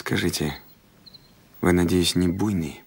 Скажите, вы, надеюсь, не буйный?